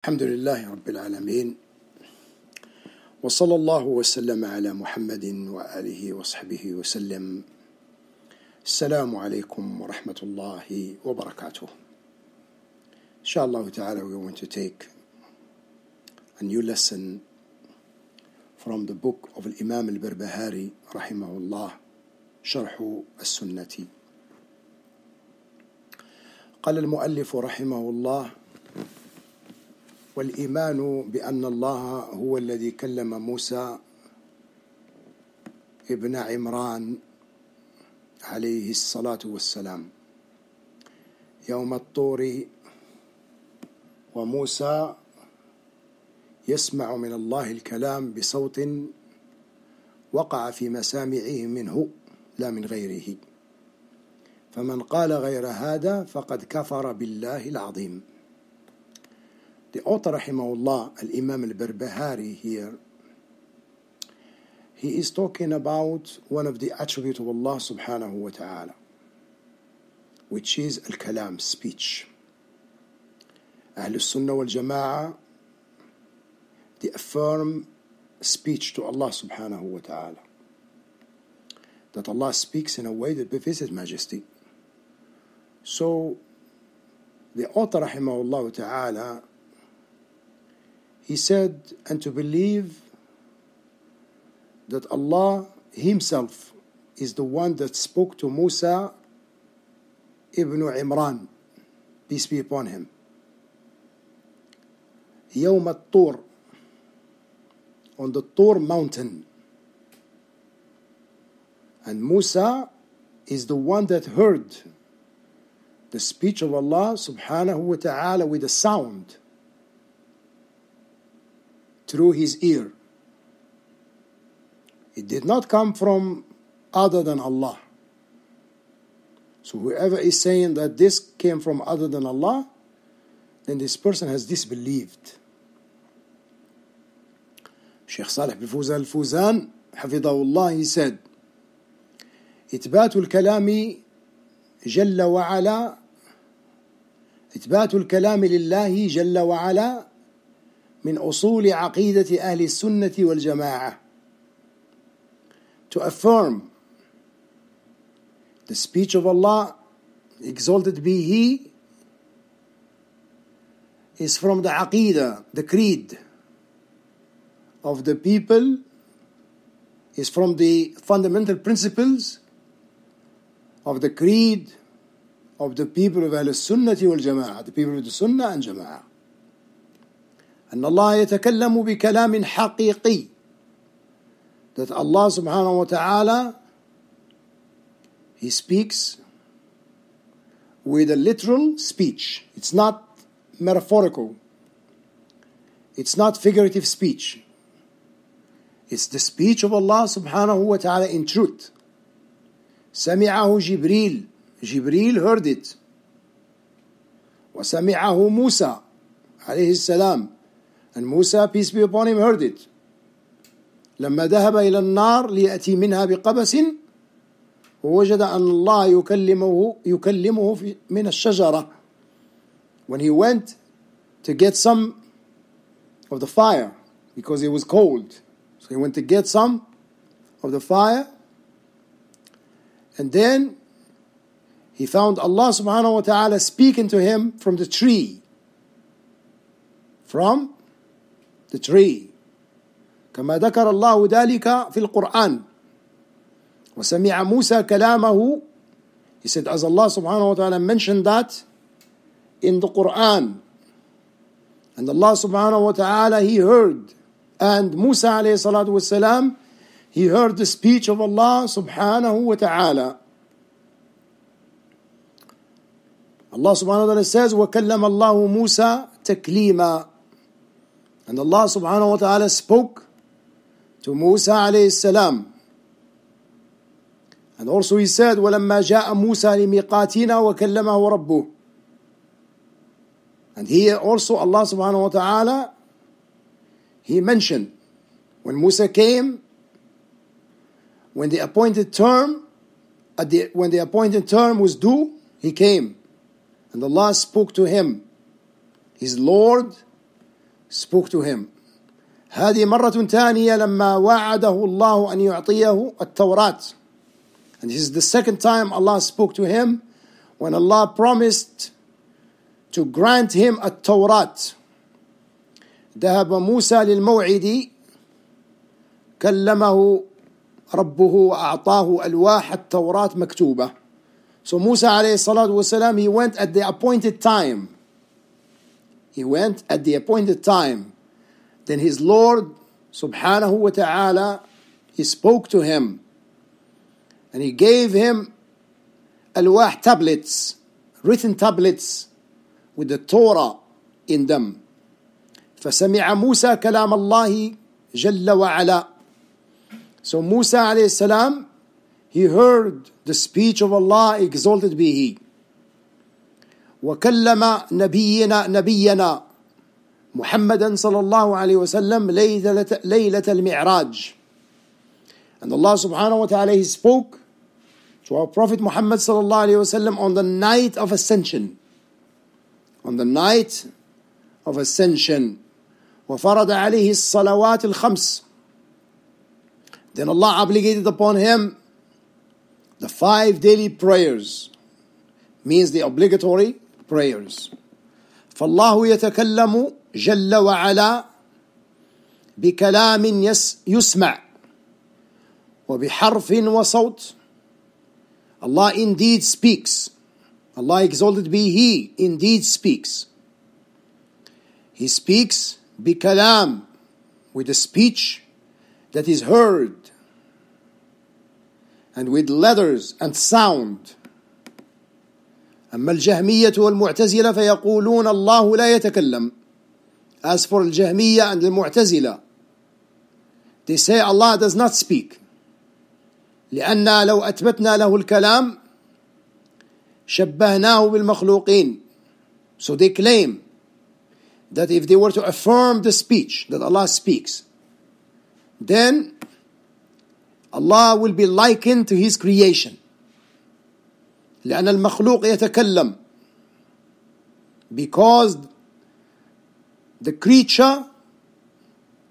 الحمد لله رب العالمين وصلى الله وسلم على محمد وآله وصحبه وسلم. السلام عليكم ورحمة الله وبركاته. Inshallah ta'ala we're going to take a new lesson from the book of Imam al-Barbahari rahimahullah شرح السنة. قال المؤلف رحمه الله والإيمان بأن الله هو الذي كلم موسى ابن عمران عليه الصلاة والسلام. يوم الطور وموسى يسمع من الله الكلام بصوت وقع في مسامعه منه لا من غيره. فمن قال غير هذا فقد كفر بالله العظيم. The author, rahimahullah, Al-Imam al-Barbahari here, he is talking about one of the attributes of Allah subhanahu wa ta'ala, which is al-kalam, speech. Ahlul Sunnah wal Jama'ah, they affirm speech to Allah subhanahu wa ta'ala. That Allah speaks in a way that befits His majesty. So, the author, rahimahullah ta'ala, he said, and to believe that Allah Himself is the one that spoke to Musa ibn Imran, peace be upon him. Yawm al-Tur, on the Tur mountain. And Musa is the one that heard the speech of Allah subhanahu wa ta'ala with a sound through his ear. It did not come from other than Allah. So whoever is saying that this came from other than Allah, then this person has disbelieved. Sheikh Salih bin Fawzan al-Fawzan حفظه الله he said إثبات الكلام جل وعلا إثبات الكلام لله جل وعلا من أصول عقيدة أهل السنة والجماعة to affirm the speech of Allah exalted be He is from the aqidah, the creed of the people, is from the fundamental principles of the creed of the people of Ahl Sunnah wal Jama'ah, the people of the Sunnah and Jama'ah. أن الله يتكلم بكلام حقيقي that Allah subhanahu wa ta'ala he speaks with a literal speech it's not metaphorical it's not figurative speech it's the speech of Allah subhanahu wa ta'ala in truth سمعه جبريل جبريل heard it وسمعه موسى عليه السلام And Musa, peace be upon him, heard it. لما ذهب إلى النار ليأتي منها بقبس ووجد أن الله يكلمه يكلمه في من الشجرة when he went to get some of the fire because it was cold so he went to get some of the fire and then he found Allah subhanahu wa ta'ala speaking to him from the tree from the tree كما ذكر الله ذلك في القرآن وسمع موسى كلامه He said as Allah subhanahu wa ta'ala mentioned that in the Quran and Allah subhanahu wa ta'ala he heard and Musa alayhi salatu wasalam he heard the speech of Allah subhanahu wa ta'ala Allah subhanahu wa ta'ala says وكلم الله موسى تكليما And Allah subhanahu wa ta'ala spoke to Musa alayhi salam. And also he said, وَلَمَّا جَاءَ مُوسَى لِمِيقَاتِنَا وَكَلَّمَهُ رَبُّهُ And here also Allah subhanahu wa ta'ala, he mentioned, when Musa came, when the appointed term, at the, when the appointed term was due, he came. And Allah spoke to him. His Lord spoke to him. هذه مرة ثانية لما وعده الله أن يعطيه التوراة. And this is the second time Allah spoke to him when Allah promised to grant him التوراة. ذهب موسى للموعد كلمه ربه وأعطاه ألواح التوراة مكتوبة. So Musa عليه الصلاة والسلام he went at the appointed time. he went at the appointed time then his Lord subhanahu wa ta'ala he spoke to him and he gave him alwah tablets written tablets with the Torah in them فسمع موسى كلام الله جل وعلا So Musa alayhi salam, he heard the speech of Allah, exalted be He. وكلم نبينا نبينا محمدا صلى الله عليه وسلم ليلة, ليلة المعراج and Allah subhanahu wa ta'ala he spoke to our Prophet Muhammad صلى الله عليه وسلم on the night of ascension on the night of ascension وفرض عليه الصلوات الخمس then Allah obligated upon him the five daily prayers means the obligatory prayers فالله يتكلم جل وعلا بكلام يسمع وبحرف وصوت Allah indeed speaks Allah exalted be He indeed speaks He speaks بكلام with a speech that is heard and with letters and sound أما الجهمية والمعتزلة فيقولون الله لا يتكلم As for الجهمية and المعتزلة They say Allah does not speak لأن لو أثبتنا له الكلام شبهناه بالمخلوقين So they claim that if they were to affirm the speech that Allah speaks then Allah will be likened to His creation لأن المخلوق يتكلم because the creature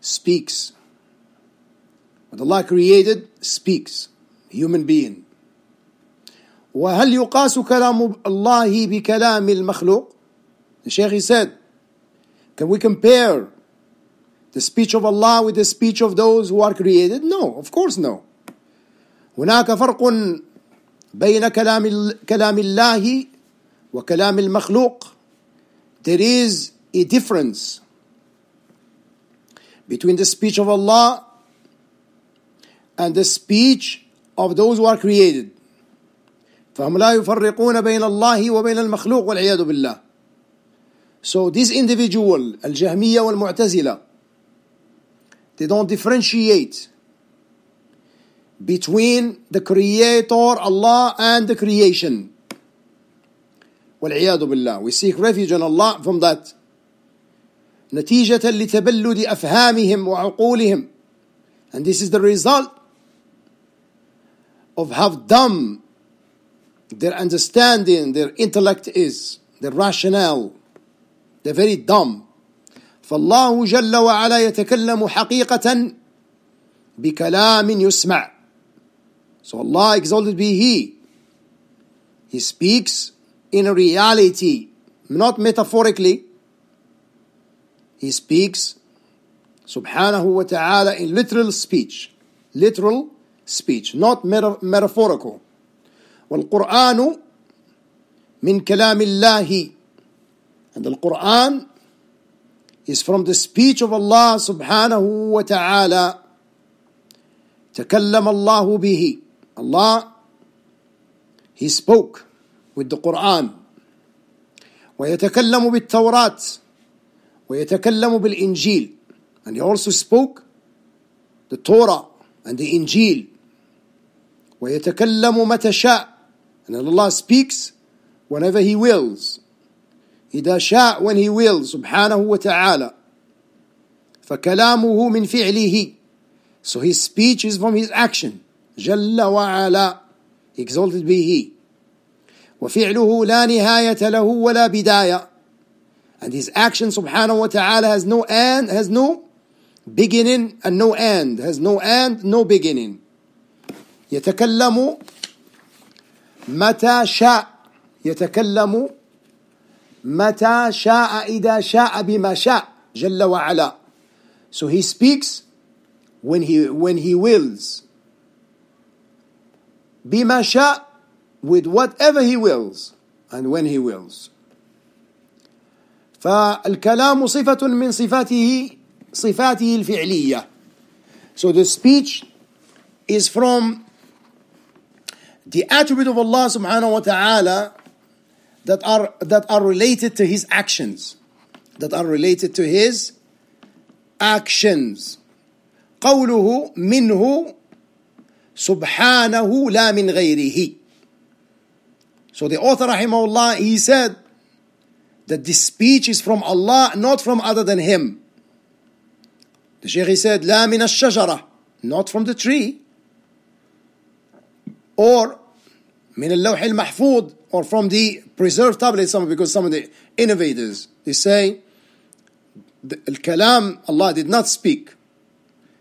speaks what Allah created speaks human being وهل يقاس كلام الله بكلام المخلوق the Shaykh said can we compare the speech of Allah with the speech of those who are created? No, of course no. هناك فرق بين كلام كلام الله وكلام المخلوق. There is a difference between the speech of Allah and the speech of those who are created. فهم لا يفرقون بين الله وبين المخلوق والعياذ بالله. So this individual, الجهمية والمعتزلة, they don't differentiate between the creator Allah and the creation والعياذ بالله we seek refuge in Allah from that نتيجة لتبلد أفهامهم وعقولهم and this is the result of how dumb their understanding their intellect is their rationale they're very dumb فالله جل وعلا يتكلم حقيقة بكلام يسمع So Allah exalted be He. He speaks in reality, not metaphorically. He speaks subhanahu wa ta'ala in literal speech. Literal speech, not meta- metaphorical. والقرآن من كلام الله and the Quran is from the speech of Allah subhanahu wa ta'ala. تكلم الله به. Allah, He spoke with the Quran. ويتكلم بالتوراة ويتكلم بالإنجيل and he also spoke the Torah and the Injil ويتكلم متى شاء and Allah speaks whenever he wills إذا شاء when he wills سبحانه وتعالى فكلامه من فعله so his speech is from his action جل وعلا exalted be he وفعله لا نهاية له ولا بداية And his action subhanahu wa ta'ala has no end, has no beginning and no end, has no end, no beginning. يتكلم متى شاء يتكلم متى شاء إذا شاء بما شاء جل وعلا So he speaks when he when he wills بما شاء with whatever he wills and when he wills فالكلام صفة من صفاته صفاته الفعلية So the speech is from the attribute of Allah subhanahu wa ta'ala that are that are related to his actions that are related to his actions قوله منه Subhanahu la min ghayrihi. So the author rahimahullah he said that this speech is from Allah not from other than him. The Shaykh he said la min ash-shajara not from the tree or min al al-mahfud or from the preserved tablet some because some of the innovators they say the al-kalam Allah did not speak.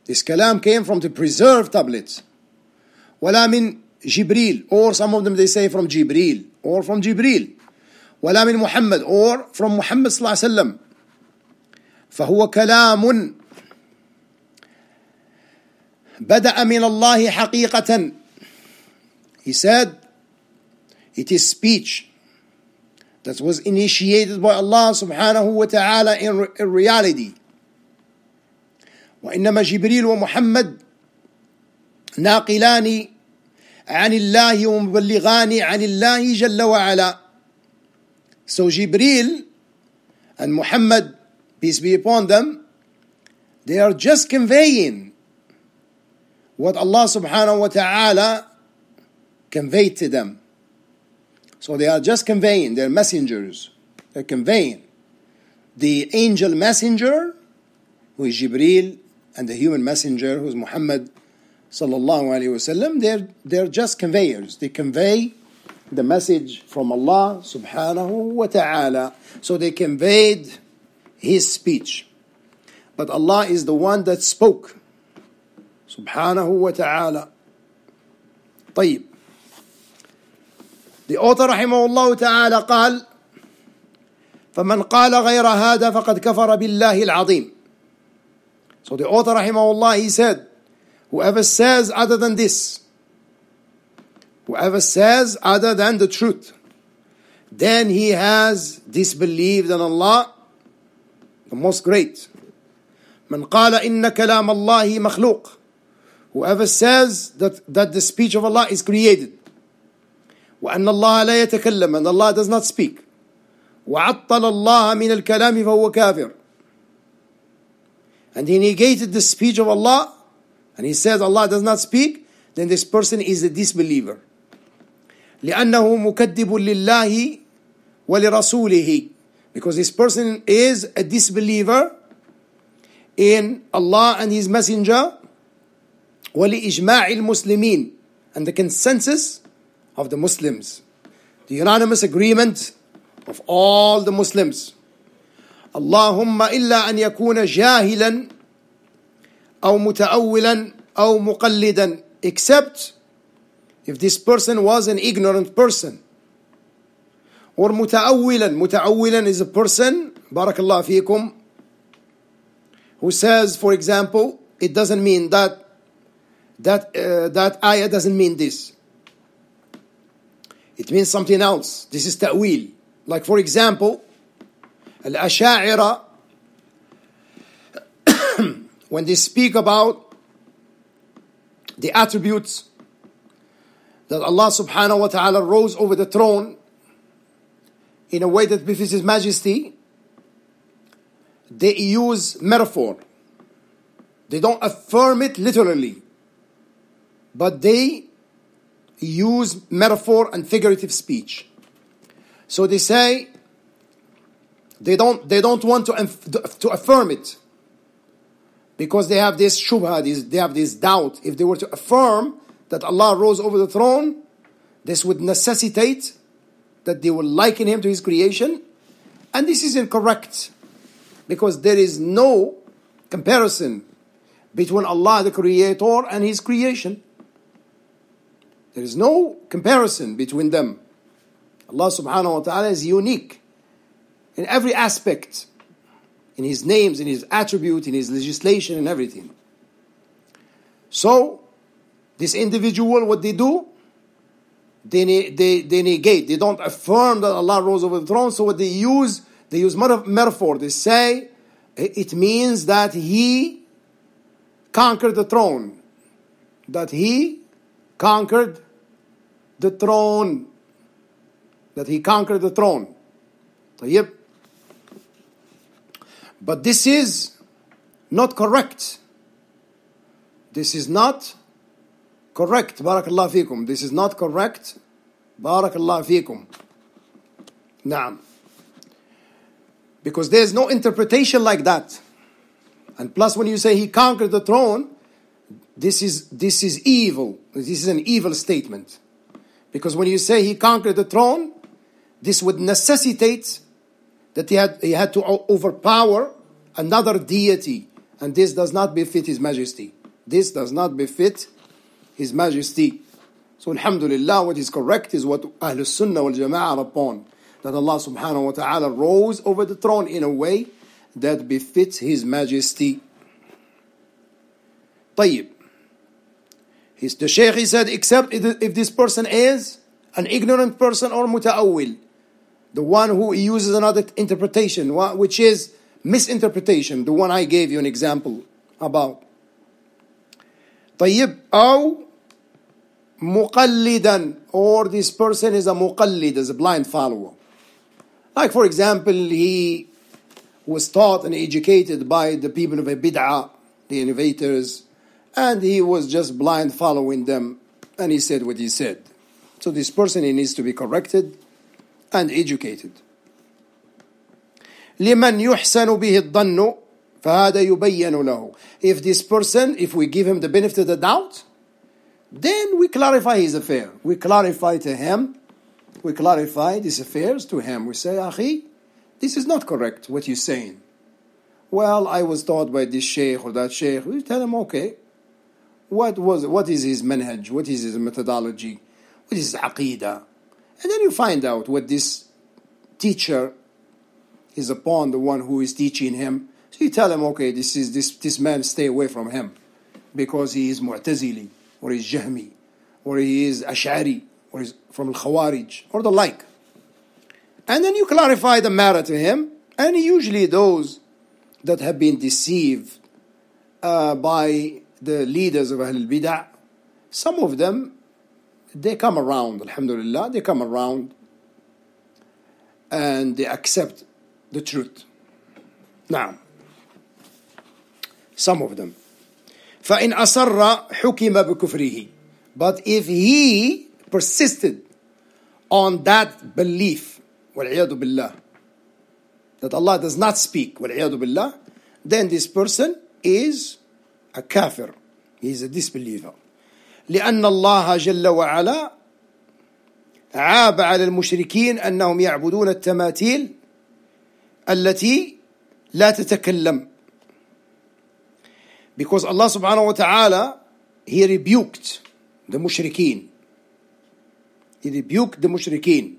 This kalam came from the preserved tablets. ولا من جبريل. Or some of them they say from جبريل or from جبريل ولا من محمد. Or from محمد صلى الله عليه وسلم. فهو كلام. بدأ من الله حقيقة. He said it is speech that was initiated by Allah سبحانه وتعالى in reality. وإنما جبريل ومحمد ناقلان عن الله ومبلغان عن الله جل وعلا. So Jibril and Muhammad, peace be upon them, they are just conveying what Allah subhanahu wa ta'ala conveyed to them. So they are just conveying, they're messengers. They're conveying. The angel messenger, who is Jibril, and the human messenger, who is Muhammad sallallahu alaihi wasallam, they're, they're just conveyors. They convey the message from Allah subhanahu wa ta'ala. So they conveyed his speech. But Allah is the one that spoke. Subhanahu wa ta'ala. طيب The author رحمه الله تعالى قال فمن قال غير هذا فقد كفر بالله العظيم So the author رحمه الله he said whoever says other than this whoever says other than the truth then he has disbelieved in Allah the most great من قال إن كلام الله مخلوق whoever says that, that the speech of Allah is created وأن الله لا يتكلم and Allah does not speak وعطل الله من الكلام فهو كافر and he negated the speech of Allah and he says Allah does not speak then this person is a disbeliever لأنه مكذب لله ولرسوله because this person is a disbeliever in Allah and His Messenger ولإجماع المسلمين and the consensus of the Muslims, the unanimous agreement of all the Muslims. اللهم إلا أن يكون جاهلا أو متأولا أو مقلدا except if this person was an ignorant person or متأولا متأولا is a person بارك الله فيكم who says for example it doesn't mean that that uh, that ayah doesn't mean this it means something else. This is ta'wil. Like for example, Al-Asha'ira, when they speak about the attributes that Allah subhanahu wa ta'ala rose over the throne in a way that befits His majesty, they use metaphor. They don't affirm it literally, but they use metaphor and figurative speech. So they say they don't they don't want to to affirm it because they have this shubha, this, they have this doubt. If they were to affirm that Allah rose over the throne, this would necessitate that they will liken Him to His creation, And this is incorrect because there is no comparison between Allah the Creator and His creation. There is no comparison between them. Allah subhanahu wa ta'ala is unique in every aspect, in his names, in his attribute, in his legislation, and everything. So, this individual, what they do? They, they, they negate, they don't affirm that Allah rose over the throne. So, what they use, they use metaphor. They say it means that he conquered the throne, that he conquered the throne, that he conquered the throne. Yep. But this is not correct. This is not correct. Barakallah fikum. This is not correct. Barakallah fikum. Naam. Because there's no interpretation like that. And plus, when you say he conquered the throne, this is this is evil. This is an evil statement. Because when you say he conquered the throne, this would necessitate that he had he had to overpower another deity, and this does not befit his majesty. This does not befit His Majesty. So Alhamdulillah, what is correct is what Ahlul Sunnah wal Jama'ah are upon. That Allah subhanahu wa ta'ala rose over the throne in a way that befits His Majesty. طيب. His, the Shaykh he said, except if this person is an ignorant person or muta'awil, the one who uses another interpretation, which is misinterpretation, the one I gave you an example about. طيب أو مقلدا or this person is a muqallid, is a blind follower. Like for example, he was taught and educated by the people of a bid'ah, the innovators, and he was just blind following them, and he said what he said. So this person he needs to be corrected and educated. لمن يحسن به الظن فهذا يبين له if this person if we give him the benefit of the doubt then we clarify his affair we clarify to him we clarify these affairs to him we say akhi this is not correct what you're saying well i was taught by this sheikh or that sheikh we tell him okay what was what is his manhaj what is his methodology what is his aqidah And then you find out what this teacher is upon the one who is teaching him. So you tell him, okay, this is this this man, stay away from him, because he is Mu'tazili, or he's Jahmi, or he is Ash'ari, or he's from Al Khawarij, or the like. And then you clarify the matter to him, and usually those that have been deceived uh, by the leaders of Ahlul Bid'ah, some of them, they come around, Alhamdulillah, they come around and they accept the truth. Now, some of them. فإن أصر حكم بكفره. But if he persisted on that belief, والعياذ بالله, that Allah does not speak, والعياذ بالله, then this person is a kafir. He is a disbeliever. لأن الله جل وعلا عاب على المشركين أنهم يعبدون التماثيل التي لا تتكلم because Allah subhanahu wa ta'ala, He rebuked the mushrikeen. He rebuked the mushrikeen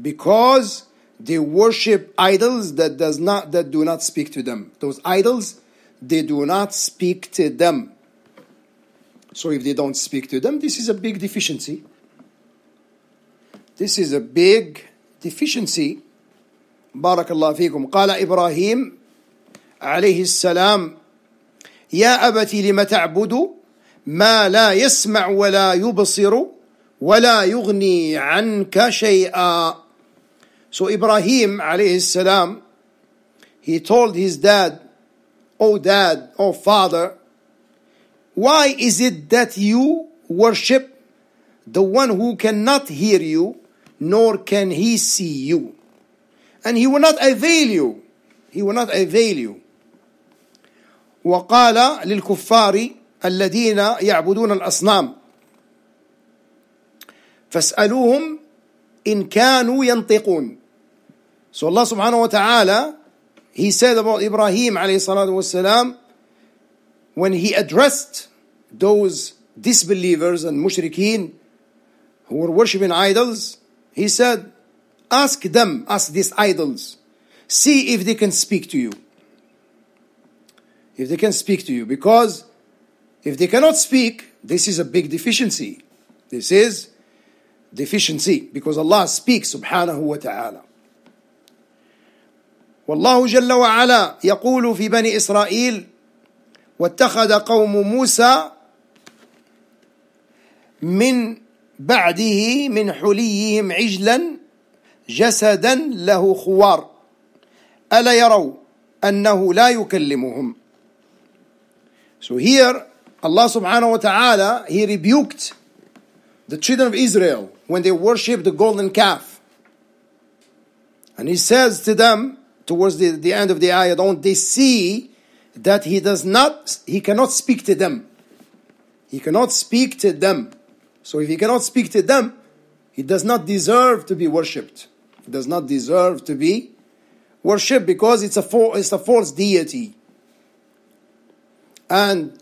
because they worship idols that does not that do not speak to them. Those idols, they do not speak to them. So if they don't speak to them, this is a big deficiency. This is a big deficiency. بارك الله فيكم قال إبراهيم عليه السلام يا أبت لم تعبد ما لا يسمع ولا يبصر ولا يغني عنك شيئا So Ibrahim alayhi salam, he told his dad, Oh dad, oh father, why is it that you worship the one who cannot hear you, nor can he see you? And he will not avail you. He will not avail you. وقال للكفار الذين يعبدون الاصنام فاسالوهم ان كانوا ينطقون So Allah subhanahu wa ta'ala, He said about Ibrahim alayhi salatu wasalam, when he addressed those disbelievers and mushrikeen who were worshipping idols, he said, Ask them, ask these idols, see if they can speak to you. If they can speak to you, because if they cannot speak, this is a big deficiency. This is deficiency because Allah speaks subhanahu wa ta'ala. والله جل وعلا يقول في بني إسرائيل واتخذ قوم موسى من بعده من حليهم عجلا جسدا له خوار ألا يروا أنه لا يكلمهم So here Allah subhanahu wa ta'ala he rebuked the children of Israel when they worshipped the golden calf. And he says to them towards the, the end of the ayah, don't they see that he does not, he cannot speak to them. He cannot speak to them. So if he cannot speak to them, he does not deserve to be worshipped. He does not deserve to be worshipped because it's a, for, it's a false deity. And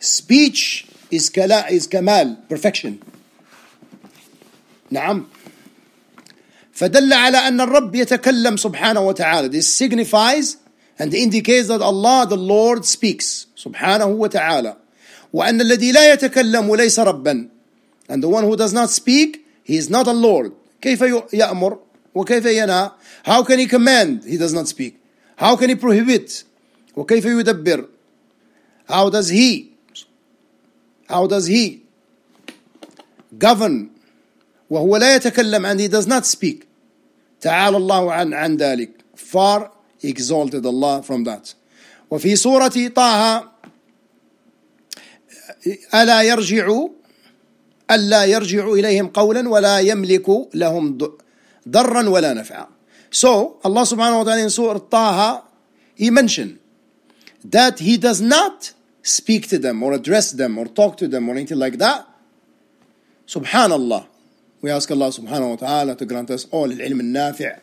speech is, kala, is kamal, perfection. نعم فدل على أن الرب يتكلم سبحانه وتعالى This signifies and indicates that Allah the Lord speaks سبحانه وتعالى وأن الذي لا يتكلم ليس ربا and the one who does not speak he is not a Lord كيف يأمر وكيف ينهى how can he command he does not speak how can he prohibit وكيف يدبر how does he how does he govern وهو لا يتكلم and he does not speak تعالى الله عن عن ذلك far exalted Allah from that وفي سورة طه ألا يرجع ألا يرجع إليهم قولا ولا يملك لهم ضرا ولا نفعا So Allah subhanahu wa ta'ala in Surah Taha he mentioned that he does not speak to them or address them or talk to them or anything like that Subhanallah We ask Allah subhanahu wa ta'ala to grant us all العلم النافع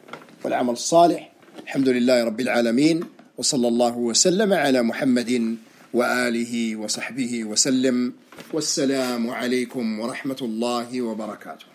والعمل الصالح الحمد لله رب العالمين وصلى الله وسلم على محمد وآله وصحبه وسلم والسلام عليكم ورحمة الله وبركاته.